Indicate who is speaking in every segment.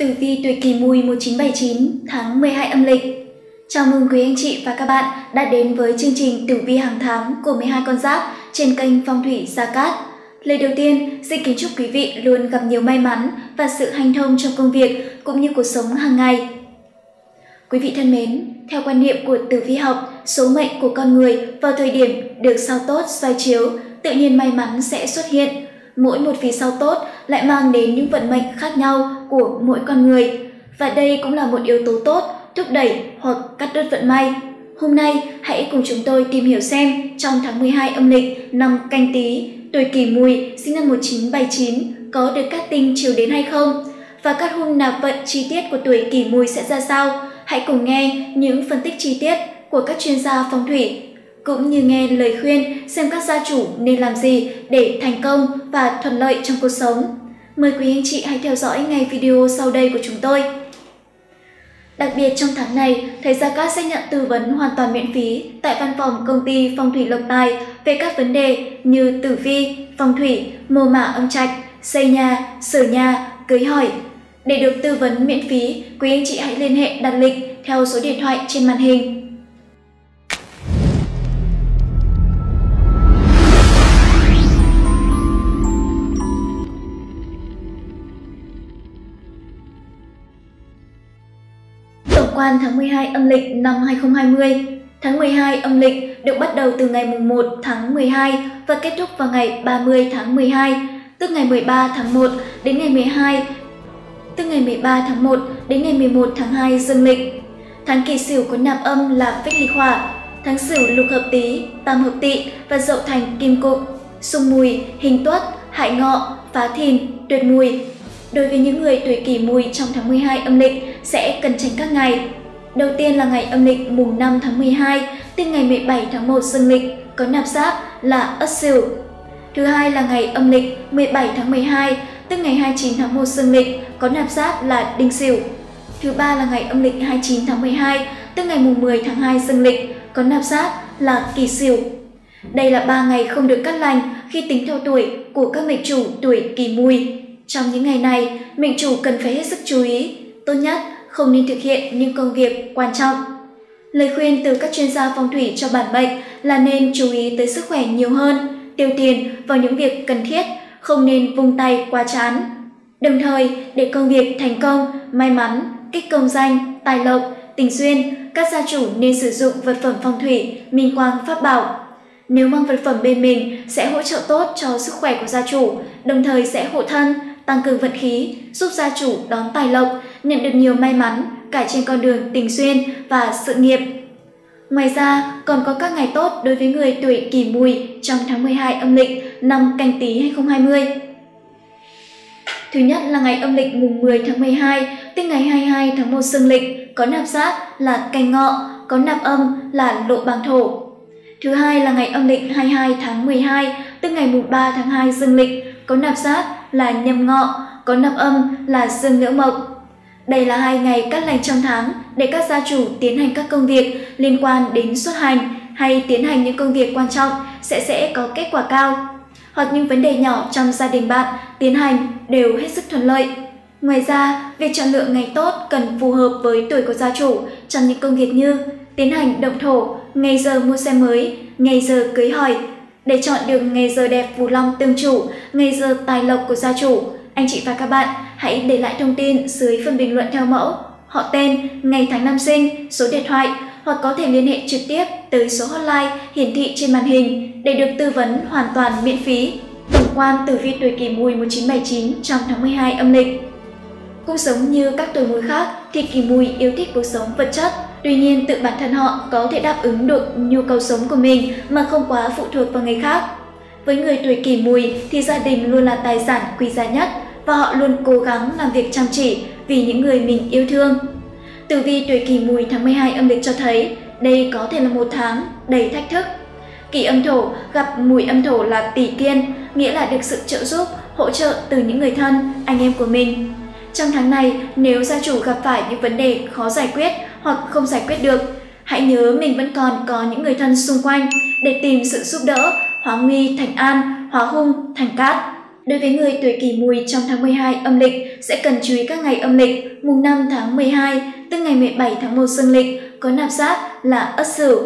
Speaker 1: Tử vi tuổi Kỷ Mùi 1979 tháng 12 âm lịch. Chào mừng quý anh chị và các bạn đã đến với chương trình Tử vi hàng tháng của 12 con giáp trên kênh Phong thủy Gia Cát. Lời đầu tiên, xin kính chúc quý vị luôn gặp nhiều may mắn và sự hanh thông trong công việc cũng như cuộc sống hàng ngày. Quý vị thân mến, theo quan niệm của tử vi học, số mệnh của con người vào thời điểm được sao tốt xoay chiếu, tự nhiên may mắn sẽ xuất hiện mỗi một vì sao tốt lại mang đến những vận mệnh khác nhau của mỗi con người. Và đây cũng là một yếu tố tốt thúc đẩy hoặc cắt đứt vận may. Hôm nay, hãy cùng chúng tôi tìm hiểu xem trong tháng 12 âm lịch năm canh tí, tuổi kỷ mùi sinh năm 1979 có được các tinh chiều đến hay không? Và các hung nạp vận chi tiết của tuổi kỷ mùi sẽ ra sao? Hãy cùng nghe những phân tích chi tiết của các chuyên gia phong thủy cũng như nghe lời khuyên xem các gia chủ nên làm gì để thành công và thuận lợi trong cuộc sống. Mời quý anh chị hãy theo dõi ngay video sau đây của chúng tôi. Đặc biệt trong tháng này, thầy Gia Cát sẽ nhận tư vấn hoàn toàn miễn phí tại văn phòng công ty Phong thủy Lộc Tài về các vấn đề như tử vi, phong thủy, mô mả âm trạch, xây nhà, sửa nhà, cưới hỏi. Để được tư vấn miễn phí, quý anh chị hãy liên hệ đặt lịch theo số điện thoại trên màn hình. Quan tháng 12 âm lịch năm 2020. Tháng 12 âm lịch được bắt đầu từ ngày 1 tháng 12 và kết thúc vào ngày 30 tháng 12, tức ngày 13 tháng 1 đến ngày 12, tức ngày 13 tháng 1 đến ngày 11 tháng 2 dương lịch. Tháng kỷ sửu có nạp âm là phích lịch hỏa, tháng sửu lục hợp tý, tam hợp tỵ và dậu thành kim cục, xung mùi, hình tuất, hại ngọ, phá thìn, tuyệt mùi, Đối với những người tuổi kỷ mùi trong tháng 12 âm lịch sẽ cần tránh các ngày. Đầu tiên là ngày âm lịch mùng 5 tháng 12, tức ngày 17 tháng 1 dương lịch, có nạp giáp là Ất Sửu. Thứ hai là ngày âm lịch 17 tháng 12, tức ngày 29 tháng 1 dương lịch, có nạp giáp là Đinh Sửu. Thứ ba là ngày âm lịch 29 tháng 12, tức ngày mùng 10 tháng 2 dương lịch, có nạp giáp là Kỷ Sửu. Đây là ba ngày không được cắt lành khi tính theo tuổi của các mệnh chủ tuổi Kỷ Mùi. Trong những ngày này, mệnh chủ cần phải hết sức chú ý, tốt nhất không nên thực hiện những công việc quan trọng. Lời khuyên từ các chuyên gia phong thủy cho bản mệnh là nên chú ý tới sức khỏe nhiều hơn, tiêu tiền vào những việc cần thiết, không nên vung tay quá chán. Đồng thời, để công việc thành công, may mắn, kích công danh, tài lộc, tình duyên, các gia chủ nên sử dụng vật phẩm phong thủy, minh quang pháp bảo. Nếu mang vật phẩm bên mình sẽ hỗ trợ tốt cho sức khỏe của gia chủ, đồng thời sẽ hộ thân, tăng cường vận khí, giúp gia chủ đón tài lộc, nhận được nhiều may mắn cả trên con đường tình duyên và sự nghiệp. Ngoài ra, còn có các ngày tốt đối với người tuổi kỷ mùi trong tháng 12 âm lịch năm canh tí 2020. Thứ nhất là ngày âm lịch mùng 10 tháng 12, tức ngày 22 tháng 1 dương lịch, có nạp giáp là canh ngọ, có nạp âm là lộ bằng thổ. Thứ hai là ngày âm lịch 22 tháng 12, tức ngày mùng 3 tháng 2 dương lịch, có nạp giáp là nhâm ngọ, có nạp âm là dương liễu mộc. Đây là hai ngày cắt lành trong tháng để các gia chủ tiến hành các công việc liên quan đến xuất hành hay tiến hành những công việc quan trọng sẽ sẽ có kết quả cao. Hoặc những vấn đề nhỏ trong gia đình bạn tiến hành đều hết sức thuận lợi. Ngoài ra, việc chọn lựa ngày tốt cần phù hợp với tuổi của gia chủ trong những công việc như tiến hành động thổ, ngày giờ mua xe mới, ngày giờ cưới hỏi, để chọn được ngày giờ đẹp phù long tương chủ, ngày giờ tài lộc của gia chủ, anh chị và các bạn hãy để lại thông tin dưới phần bình luận theo mẫu, họ tên, ngày tháng năm sinh, số điện thoại hoặc có thể liên hệ trực tiếp tới số hotline hiển thị trên màn hình để được tư vấn hoàn toàn miễn phí. Tổng quan tử vi tuổi kỷ mùi 1979 trong tháng 12 âm lịch cũng giống như các tuổi mùi khác thì kỷ mùi yêu thích cuộc sống vật chất, Tuy nhiên, tự bản thân họ có thể đáp ứng được nhu cầu sống của mình mà không quá phụ thuộc vào người khác. Với người tuổi kỷ mùi thì gia đình luôn là tài sản quý giá nhất và họ luôn cố gắng làm việc chăm chỉ vì những người mình yêu thương. Tử vi tuổi kỷ mùi tháng 12 âm lịch cho thấy đây có thể là một tháng đầy thách thức. Kỷ âm thổ gặp mùi âm thổ là tỷ kiên, nghĩa là được sự trợ giúp, hỗ trợ từ những người thân, anh em của mình. Trong tháng này, nếu gia chủ gặp phải những vấn đề khó giải quyết hoặc không giải quyết được, hãy nhớ mình vẫn còn có những người thân xung quanh để tìm sự giúp đỡ, hóa nguy thành an, hóa hung thành cát. Đối với người tuổi kỷ mùi trong tháng 12 âm lịch sẽ cần chú ý các ngày âm lịch mùng 5 tháng 12 tức ngày 17 tháng 1 dương lịch có nạp giáp là Ất Sửu.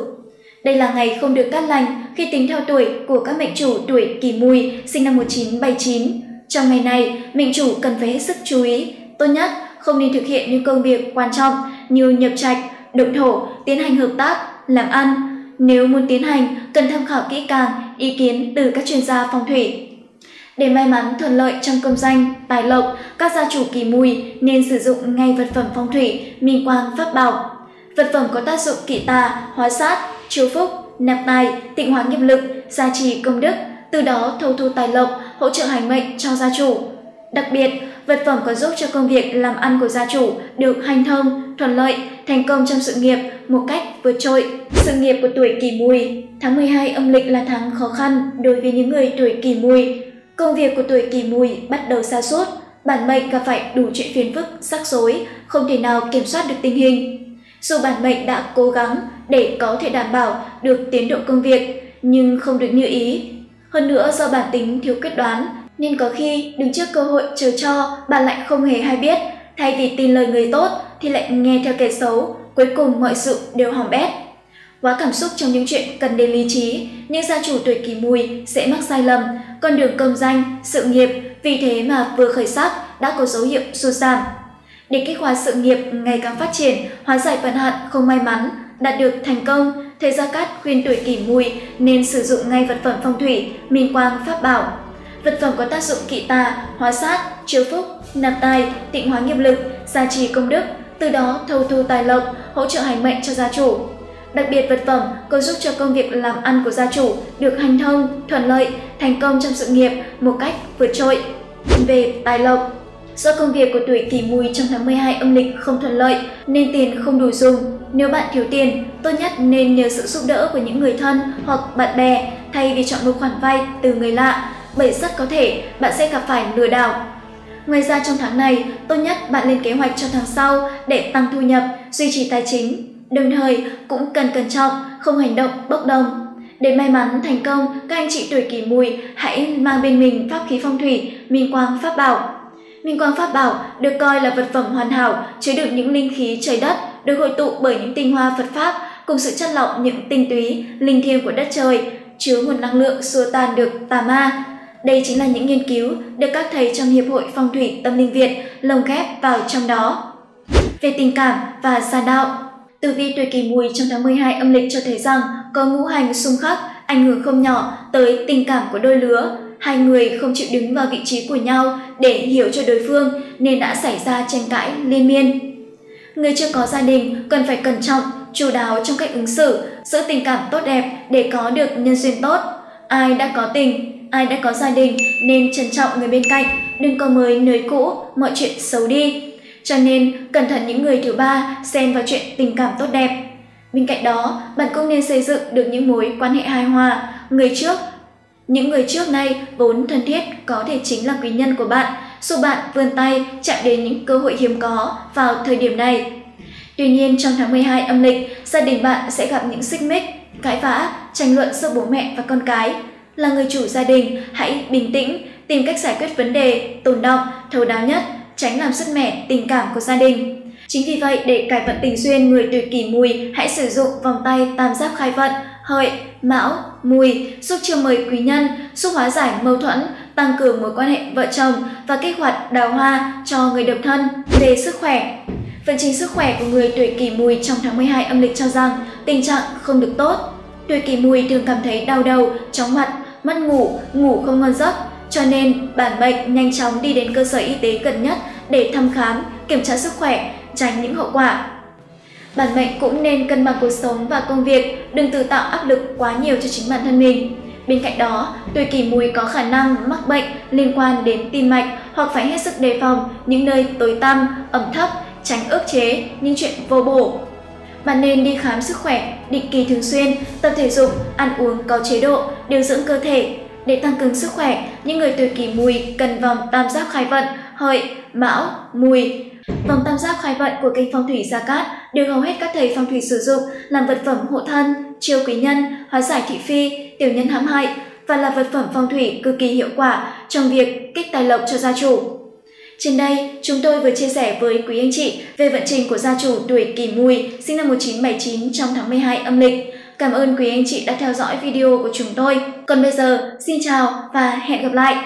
Speaker 1: Đây là ngày không được cát lành khi tính theo tuổi của các mệnh chủ tuổi kỷ mùi sinh năm 1979. Trong ngày này, mệnh chủ cần phải hết sức chú ý. Tốt nhất, không nên thực hiện những công việc quan trọng như nhập trạch, động thổ, tiến hành hợp tác, làm ăn. Nếu muốn tiến hành, cần tham khảo kỹ càng ý kiến từ các chuyên gia phong thủy. Để may mắn thuận lợi trong công danh, tài lộc, các gia chủ kỳ mùi nên sử dụng ngay vật phẩm phong thủy, minh quang pháp bảo. Vật phẩm có tác dụng kỵ tà, hóa sát, chiếu phúc, nạp tài, tịnh hóa nghiệp lực, gia trì công đức, từ đó thâu thu tài lộc, hỗ trợ hành mệnh cho gia chủ. Đặc biệt, vật phẩm có giúp cho công việc làm ăn của gia chủ được hành thông, thuận lợi, thành công trong sự nghiệp một cách vượt trội. Sự nghiệp của tuổi kỷ mùi Tháng 12 âm lịch là tháng khó khăn đối với những người tuổi kỷ mùi. Công việc của tuổi kỷ mùi bắt đầu xa suốt, bản mệnh gặp phải đủ chuyện phiền phức, rắc rối, không thể nào kiểm soát được tình hình. Dù bản mệnh đã cố gắng để có thể đảm bảo được tiến độ công việc, nhưng không được như ý. Hơn nữa do bản tính thiếu quyết đoán, nên có khi đứng trước cơ hội chờ cho bạn lại không hề hay biết, thay vì tin lời người tốt thì lại nghe theo kẻ xấu, cuối cùng mọi sự đều hỏng bét. Quá cảm xúc trong những chuyện cần đến lý trí, nhưng gia chủ tuổi kỷ mùi sẽ mắc sai lầm, con đường công danh, sự nghiệp vì thế mà vừa khởi sắc đã có dấu hiệu sụt giảm. Để kích hoạt sự nghiệp ngày càng phát triển, hóa giải vận hạn không may mắn, đạt được thành công, thầy Gia Cát khuyên tuổi kỷ mùi nên sử dụng ngay vật phẩm phong thủy, minh quang, pháp bảo. Vật phẩm có tác dụng kỵ tà, hóa sát, chiếu phúc, nạp tài, tịnh hóa nghiệp lực, gia trì công đức, từ đó thâu thu tài lộc, hỗ trợ hành mệnh cho gia chủ. Đặc biệt vật phẩm còn giúp cho công việc làm ăn của gia chủ được hành thông, thuận lợi, thành công trong sự nghiệp một cách vượt trội. Về tài lộc, Do công việc của tuổi kỷ mùi trong tháng 12 âm lịch không thuận lợi nên tiền không đủ dùng. Nếu bạn thiếu tiền, tốt nhất nên nhờ sự giúp đỡ của những người thân hoặc bạn bè thay vì chọn một khoản vay từ người lạ, bởi rất có thể bạn sẽ gặp phải lừa đảo. Ngoài ra trong tháng này, tốt nhất bạn lên kế hoạch cho tháng sau để tăng thu nhập, duy trì tài chính. Đồng thời cũng cần cẩn trọng, không hành động bốc đồng. Để may mắn thành công, các anh chị tuổi kỷ mùi hãy mang bên mình pháp khí phong thủy, minh quang pháp bảo Minh quang pháp bảo được coi là vật phẩm hoàn hảo, chứa đựng những linh khí trời đất, được hội tụ bởi những tinh hoa Phật pháp cùng sự chất lọc những tinh túy, linh thiêng của đất trời, chứa nguồn năng lượng xua tan được tà ma. Đây chính là những nghiên cứu được các thầy trong Hiệp hội Phong thủy Tâm linh Việt lồng ghép vào trong đó. Về tình cảm và gia đạo, Tử vi tuổi kỷ mùi trong tháng 12 âm lịch cho thấy rằng có ngũ hành xung khắc, ảnh hưởng không nhỏ tới tình cảm của đôi lứa, Hai người không chịu đứng vào vị trí của nhau để hiểu cho đối phương nên đã xảy ra tranh cãi liên miên. Người chưa có gia đình cần phải cẩn trọng, chu đáo trong cách ứng xử, giữ tình cảm tốt đẹp để có được nhân duyên tốt. Ai đã có tình, ai đã có gia đình nên trân trọng người bên cạnh, đừng có mới nới cũ, mọi chuyện xấu đi. Cho nên, cẩn thận những người thứ ba xen vào chuyện tình cảm tốt đẹp. Bên cạnh đó, bạn cũng nên xây dựng được những mối quan hệ hài hòa. Người trước những người trước nay vốn thân thiết có thể chính là quý nhân của bạn, giúp bạn vươn tay chạm đến những cơ hội hiếm có vào thời điểm này. Tuy nhiên trong tháng 12 âm lịch, gia đình bạn sẽ gặp những xích mích, cãi vã, tranh luận giữa bố mẹ và con cái. Là người chủ gia đình, hãy bình tĩnh, tìm cách giải quyết vấn đề, tồn động, thấu đáo nhất, tránh làm sứt mẻ tình cảm của gia đình. Chính vì vậy, để cải vận tình duyên người tuổi kỷ mùi, hãy sử dụng vòng tay tam giác khai vận, hợi, mão, mùi, giúp chiêu mời quý nhân, giúp hóa giải mâu thuẫn, tăng cường mối quan hệ vợ chồng và kích hoạt đào hoa cho người độc thân về sức khỏe. Phần trình sức khỏe của người tuổi kỷ mùi trong tháng 12 âm lịch cho rằng tình trạng không được tốt. Tuổi kỷ mùi thường cảm thấy đau đầu, chóng mặt, mất ngủ, ngủ không ngon giấc, cho nên bản mệnh nhanh chóng đi đến cơ sở y tế gần nhất để thăm khám, kiểm tra sức khỏe, tránh những hậu quả Bản mệnh cũng nên cân bằng cuộc sống và công việc, đừng tự tạo áp lực quá nhiều cho chính bản thân mình. Bên cạnh đó, tuổi kỷ mùi có khả năng mắc bệnh liên quan đến tim mạch hoặc phải hết sức đề phòng những nơi tối tăm, ẩm thấp, tránh ức chế những chuyện vô bổ. Bạn nên đi khám sức khỏe, định kỳ thường xuyên, tập thể dục, ăn uống có chế độ, điều dưỡng cơ thể. Để tăng cường sức khỏe, những người tuổi kỷ mùi cần vòng tam giác khai vận, hợi, mão, mùi Vòng tam giác khai vận của kênh phong thủy Gia Cát được hầu hết các thầy phong thủy sử dụng làm vật phẩm hộ thân, chiêu quý nhân, hóa giải thị phi, tiểu nhân hãm hại, và là vật phẩm phong thủy cực kỳ hiệu quả trong việc kích tài lộc cho gia chủ. Trên đây, chúng tôi vừa chia sẻ với quý anh chị về vận trình của gia chủ tuổi Kỷ Mùi sinh năm 1979 trong tháng 12 âm lịch. Cảm ơn quý anh chị đã theo dõi video của chúng tôi. Còn bây giờ, xin chào và hẹn gặp lại!